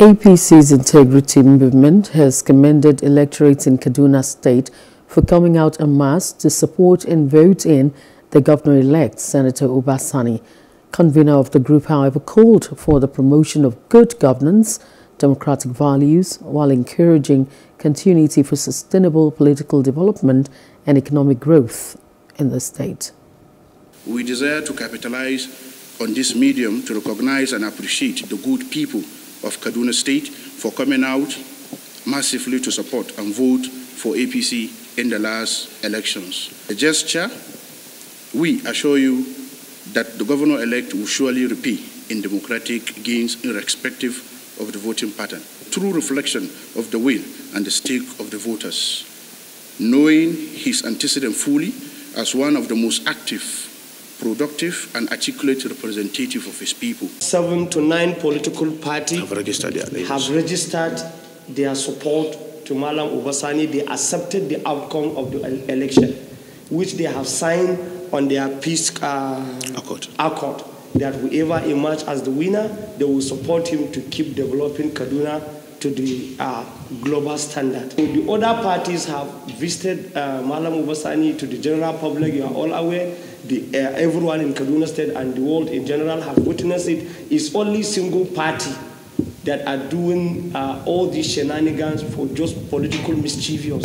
APC's integrity movement has commended electorates in Kaduna State for coming out en masse to support and vote in the governor-elect, Senator Uba Sani. Convener of the group, however, called for the promotion of good governance, democratic values, while encouraging continuity for sustainable political development and economic growth in the state. We desire to capitalize on this medium to recognize and appreciate the good people of Kaduna State for coming out massively to support and vote for APC in the last elections. A gesture, we assure you that the governor-elect will surely repay in democratic gains irrespective of the voting pattern. True reflection of the will and the stake of the voters. Knowing his antecedent fully as one of the most active productive and articulate representative of his people. Seven to nine political parties have registered their names. Have registered their support to Malam Uba Sani. They accepted the outcome of the election, which they have signed on their peace uh, accord. accord that whoever emerges as the winner, they will support him to keep developing Kaduna to the uh, global standard. The other parties have visited uh, Malam Uba Sani to the general public, you are all aware the, uh, everyone in Kaduna State and the world in general have witnessed it, it's only single party that are doing uh, all these shenanigans for just political mischievous.